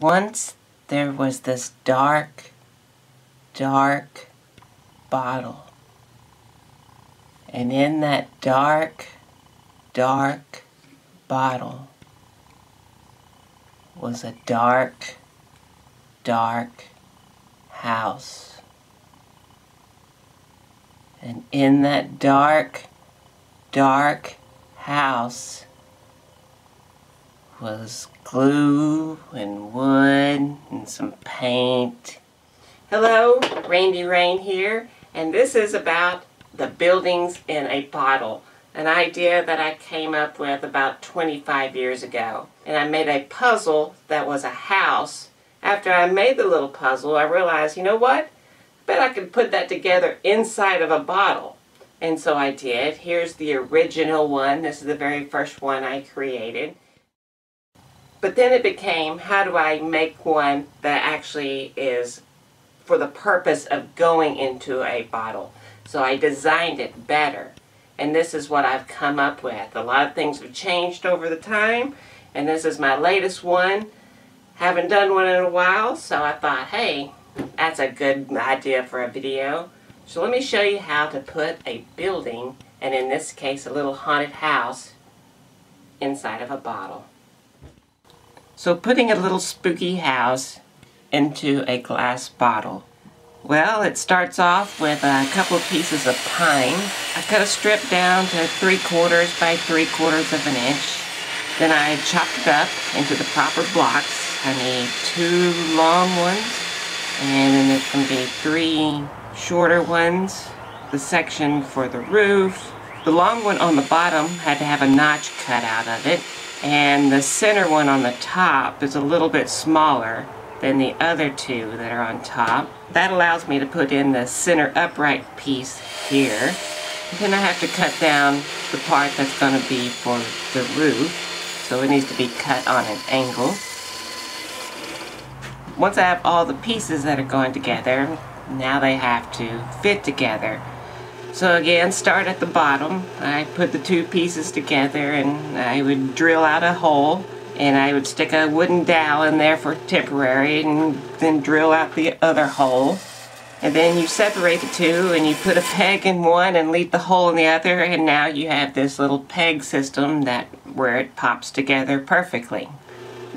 Once there was this dark, dark bottle. And in that dark, dark bottle was a dark, dark house. And in that dark, dark house was glue and wood and some paint. Hello, Randi Rain here, and this is about the buildings in a bottle. An idea that I came up with about 25 years ago. And I made a puzzle that was a house. After I made the little puzzle, I realized, you know what? I bet I could put that together inside of a bottle. And so I did. Here's the original one. This is the very first one I created. But then it became, how do I make one that actually is for the purpose of going into a bottle? So I designed it better. And this is what I've come up with. A lot of things have changed over the time. And this is my latest one. Haven't done one in a while, so I thought, hey, that's a good idea for a video. So let me show you how to put a building, and in this case a little haunted house, inside of a bottle. So putting a little spooky house into a glass bottle. Well, it starts off with a couple of pieces of pine. I cut a strip down to three quarters by three quarters of an inch. Then I chopped it up into the proper blocks. I need two long ones, and then it can be three shorter ones. The section for the roof. The long one on the bottom had to have a notch cut out of it, and the center one on the top is a little bit smaller than the other two that are on top. That allows me to put in the center upright piece here. Then I have to cut down the part that's going to be for the roof. So it needs to be cut on an angle. Once I have all the pieces that are going together, now they have to fit together. So again, start at the bottom. I put the two pieces together and I would drill out a hole and I would stick a wooden dowel in there for temporary and then drill out the other hole. And then you separate the two and you put a peg in one and leave the hole in the other and now you have this little peg system that where it pops together perfectly.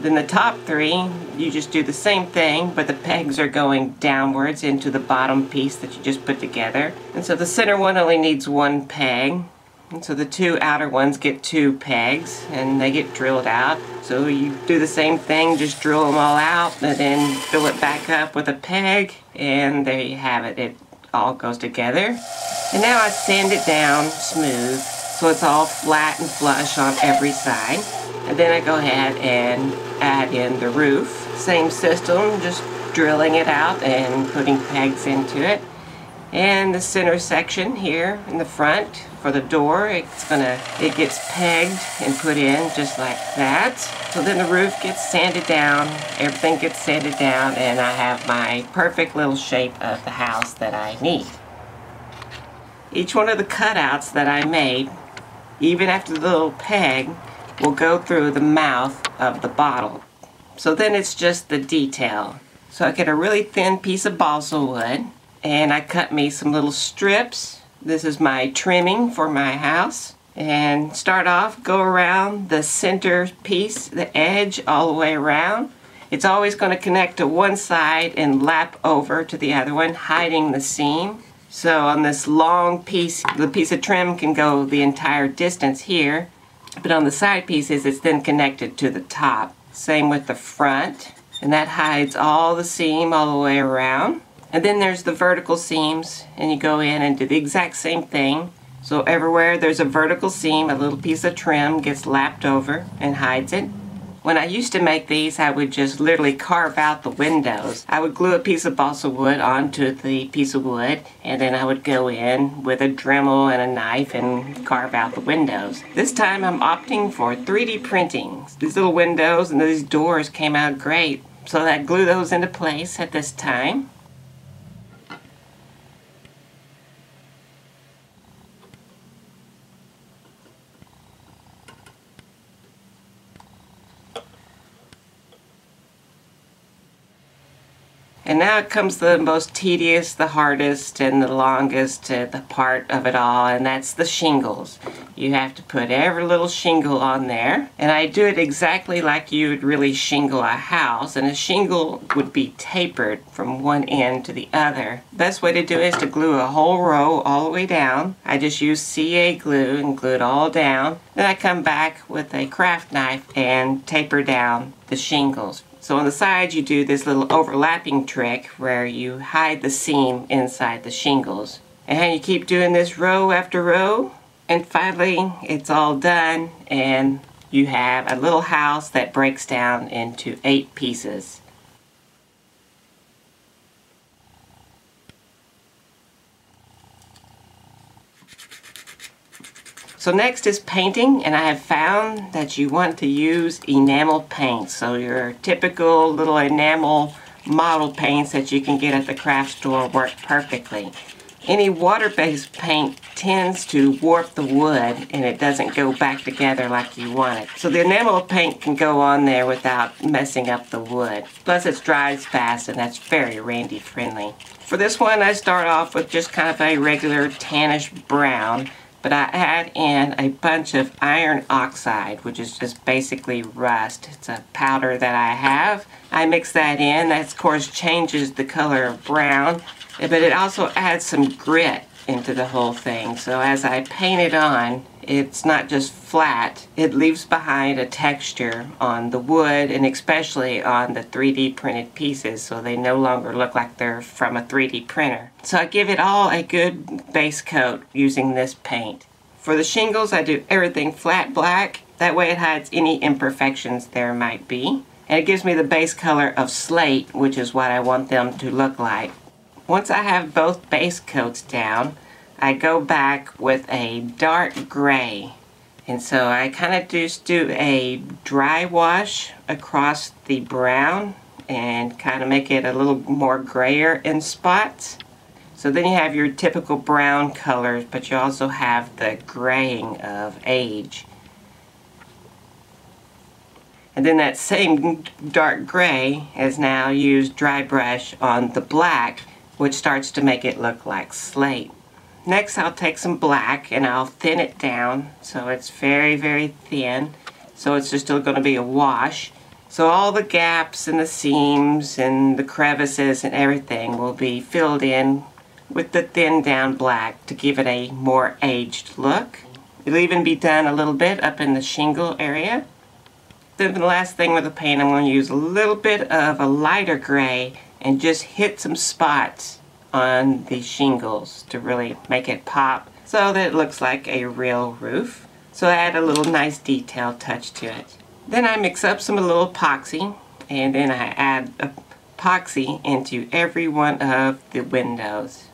Then the top three, you just do the same thing, but the pegs are going downwards into the bottom piece that you just put together. And so the center one only needs one peg. And so the two outer ones get two pegs, and they get drilled out. So you do the same thing, just drill them all out, and then fill it back up with a peg, and there you have it. It all goes together. And now I sand it down smooth, so it's all flat and flush on every side. And then I go ahead and add in the roof. Same system, just drilling it out and putting pegs into it. And the center section here in the front for the door, it's gonna, it gets pegged and put in just like that. So then the roof gets sanded down, everything gets sanded down, and I have my perfect little shape of the house that I need. Each one of the cutouts that I made, even after the little peg, will go through the mouth of the bottle. So then it's just the detail. So I get a really thin piece of balsa wood and I cut me some little strips. This is my trimming for my house. And start off, go around the center piece, the edge all the way around. It's always going to connect to one side and lap over to the other one, hiding the seam. So on this long piece, the piece of trim can go the entire distance here. But on the side pieces, it's then connected to the top. Same with the front. And that hides all the seam all the way around. And then there's the vertical seams, and you go in and do the exact same thing. So everywhere there's a vertical seam, a little piece of trim gets lapped over and hides it. When I used to make these, I would just literally carve out the windows. I would glue a piece of balsa wood onto the piece of wood, and then I would go in with a Dremel and a knife and carve out the windows. This time I'm opting for 3D printing. These little windows and these doors came out great. So I glue those into place at this time. Now comes the most tedious, the hardest, and the longest uh, the part of it all, and that's the shingles. You have to put every little shingle on there, and I do it exactly like you would really shingle a house, and a shingle would be tapered from one end to the other. Best way to do is to glue a whole row all the way down. I just use CA glue and glue it all down. Then I come back with a craft knife and taper down the shingles so on the sides you do this little overlapping trick where you hide the seam inside the shingles. And you keep doing this row after row and finally it's all done and you have a little house that breaks down into eight pieces. So next is painting, and I have found that you want to use enamel paint. So your typical little enamel model paints that you can get at the craft store work perfectly. Any water-based paint tends to warp the wood and it doesn't go back together like you want it. So the enamel paint can go on there without messing up the wood. Plus it dries fast and that's very Randi friendly. For this one I start off with just kind of a regular tannish brown but I add in a bunch of iron oxide, which is just basically rust. It's a powder that I have. I mix that in. That, of course, changes the color of brown, but it also adds some grit into the whole thing. So as I paint it on, it's not just flat, it leaves behind a texture on the wood and especially on the 3D printed pieces so they no longer look like they're from a 3D printer. So I give it all a good base coat using this paint. For the shingles I do everything flat black, that way it hides any imperfections there might be. And it gives me the base color of slate, which is what I want them to look like. Once I have both base coats down, I go back with a dark gray. And so I kind of just do a dry wash across the brown and kind of make it a little more grayer in spots. So then you have your typical brown colors, but you also have the graying of age. And then that same dark gray is now used dry brush on the black which starts to make it look like slate. Next I'll take some black and I'll thin it down so it's very very thin so it's just still going to be a wash. So all the gaps and the seams and the crevices and everything will be filled in with the thin down black to give it a more aged look. It'll even be done a little bit up in the shingle area. Then the last thing with the paint I'm going to use a little bit of a lighter gray and just hit some spots on the shingles to really make it pop so that it looks like a real roof. So I add a little nice detail touch to it. Then I mix up some a little epoxy and then I add epoxy into every one of the windows.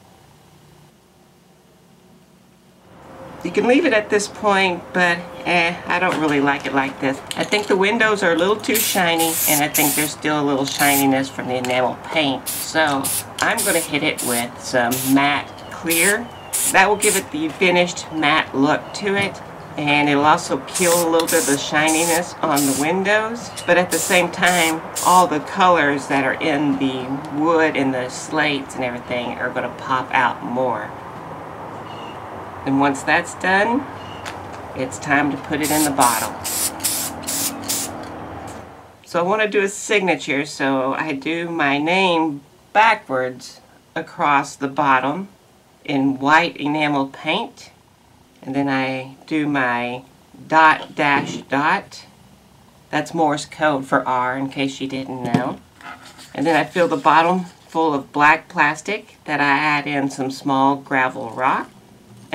You can leave it at this point, but eh, I don't really like it like this. I think the windows are a little too shiny, and I think there's still a little shininess from the enamel paint. So I'm going to hit it with some matte clear. That will give it the finished matte look to it and it'll also kill a little bit of the shininess on the windows but at the same time all the colors that are in the wood and the slates and everything are going to pop out more and once that's done, it's time to put it in the bottle. So I want to do a signature, so I do my name backwards across the bottom in white enamel paint. And then I do my dot dash dot. That's Morse code for R in case you didn't know. And then I fill the bottom full of black plastic that I add in some small gravel rock.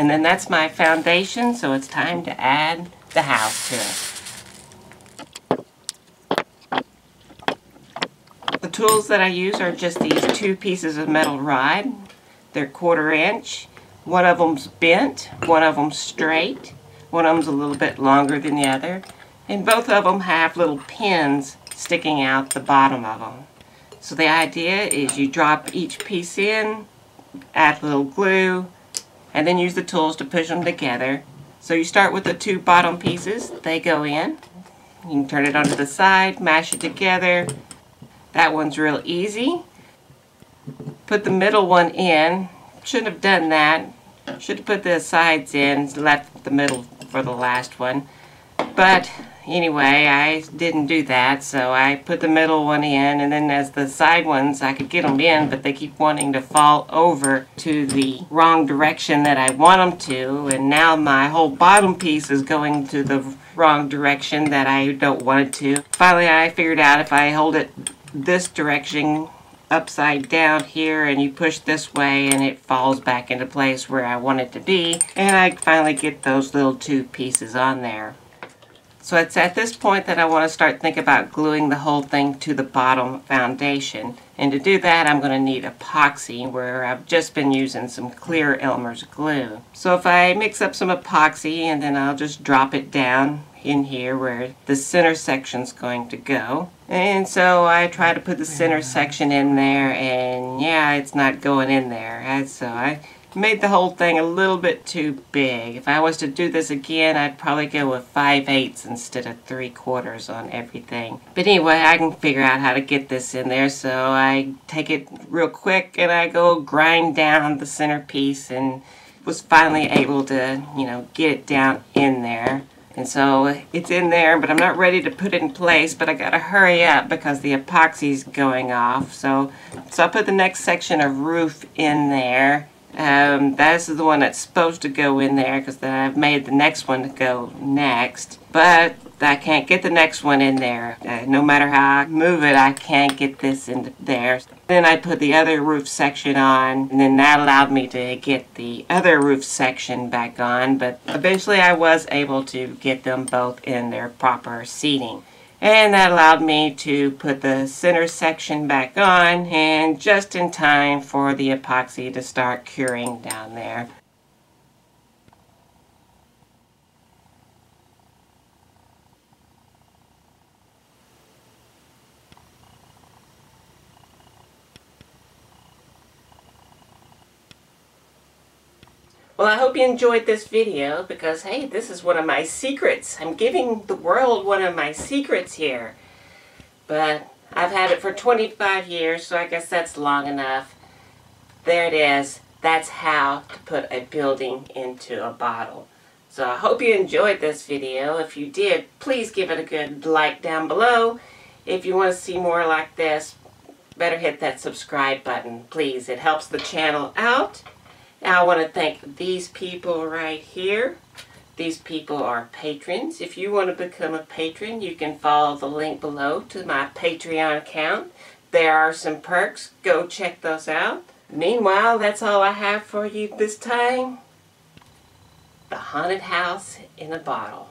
And then that's my foundation, so it's time to add the house to it. The tools that I use are just these two pieces of metal rod. They're quarter inch. One of them's bent, one of them's straight, one of them's a little bit longer than the other. And both of them have little pins sticking out the bottom of them. So the idea is you drop each piece in, add a little glue, and then use the tools to push them together. So you start with the two bottom pieces, they go in. You can turn it onto the side, mash it together. That one's real easy. put the middle one in. Shouldn't have done that. Should have put the sides in, left the middle for the last one. But anyway, I didn't do that, so I put the middle one in, and then as the side ones, I could get them in, but they keep wanting to fall over to the wrong direction that I want them to, and now my whole bottom piece is going to the wrong direction that I don't want it to. Finally, I figured out if I hold it this direction upside down here and you push this way and it falls back into place where I want it to be and I finally get those little two pieces on there. So it's at this point that I want to start thinking about gluing the whole thing to the bottom foundation. And to do that, I'm going to need epoxy, where I've just been using some clear Elmer's glue. So if I mix up some epoxy, and then I'll just drop it down in here where the center section's going to go. And so I try to put the center section in there, and yeah, it's not going in there. So I made the whole thing a little bit too big. If I was to do this again, I'd probably go with 5 eighths instead of 3 quarters on everything. But anyway, I can figure out how to get this in there, so I take it real quick and I go grind down the centerpiece and was finally able to, you know, get it down in there. And so it's in there, but I'm not ready to put it in place, but I gotta hurry up because the epoxy's going off. So, so I put the next section of roof in there um, that's the one that's supposed to go in there because then I've made the next one to go next. But I can't get the next one in there. Uh, no matter how I move it, I can't get this in there. Then I put the other roof section on, and then that allowed me to get the other roof section back on. But eventually I was able to get them both in their proper seating. And that allowed me to put the center section back on and just in time for the epoxy to start curing down there. Well, I hope you enjoyed this video because, hey, this is one of my secrets. I'm giving the world one of my secrets here. But I've had it for 25 years, so I guess that's long enough. There it is. That's how to put a building into a bottle. So I hope you enjoyed this video. If you did, please give it a good like down below. If you want to see more like this, better hit that subscribe button, please. It helps the channel out. Now I want to thank these people right here. These people are patrons. If you want to become a patron, you can follow the link below to my Patreon account. There are some perks. Go check those out. Meanwhile, that's all I have for you this time. The Haunted House in a Bottle.